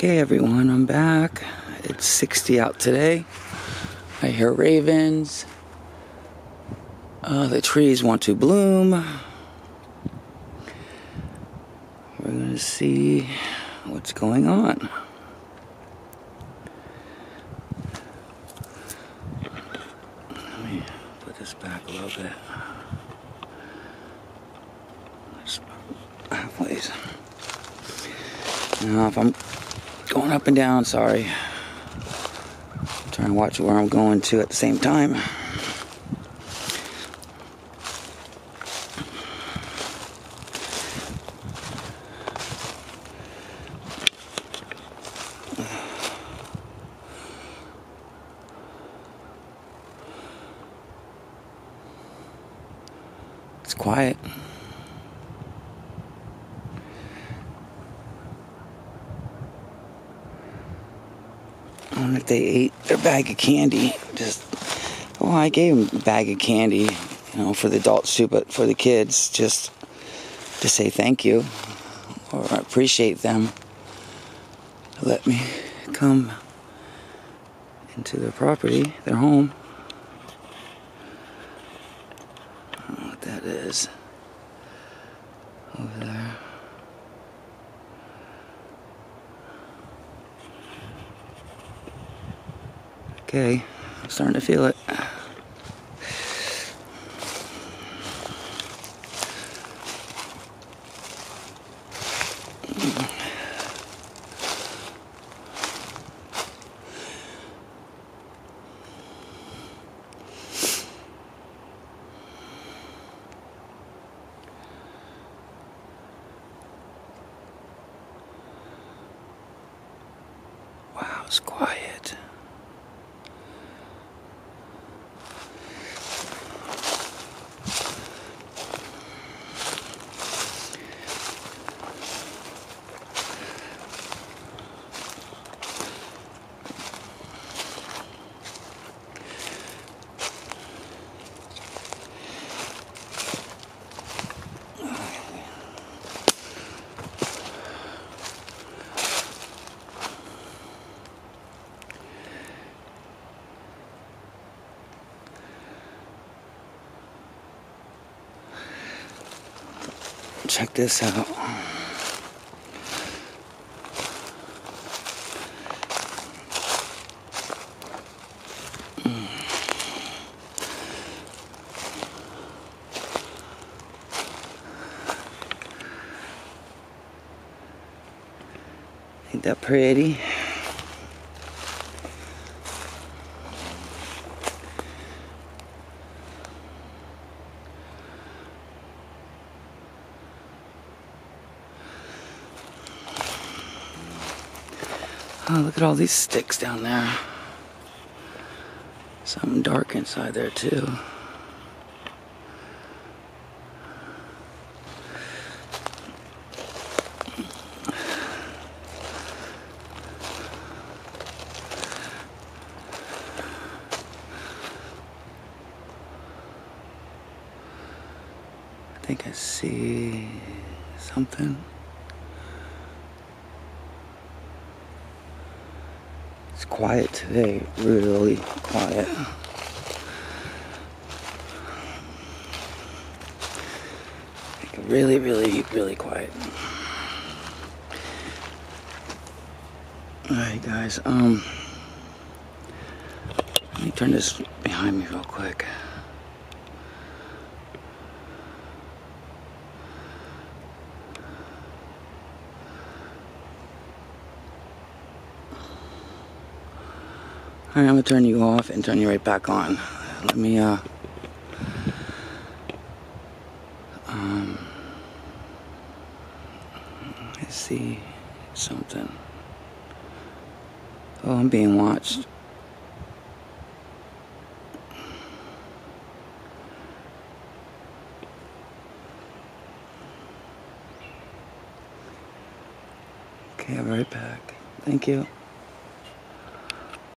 Okay, everyone, I'm back. It's 60 out today. I hear ravens. Uh, the trees want to bloom. We're going to see what's going on. Let me put this back a little bit. Please. Now, if I'm going up and down, sorry. I'm trying to watch where I'm going to at the same time. It's quiet. Wonder if they ate their bag of candy. Just, well, I gave them a bag of candy, you know, for the adults too, but for the kids, just to say thank you or appreciate them. Let me come into their property, their home. I don't know what that is Okay, I'm starting to feel it. Wow, it's quiet. Check this out. Hmm. Ain't that pretty? Oh, look at all these sticks down there. Something dark inside there, too. I think I see something. It's quiet today, really quiet. Like really, really, really quiet. Alright guys, um let me turn this behind me real quick. Alright, I'm gonna turn you off and turn you right back on. Let me, uh. Um. I see something. Oh, I'm being watched. Okay, I'll be right back. Thank you.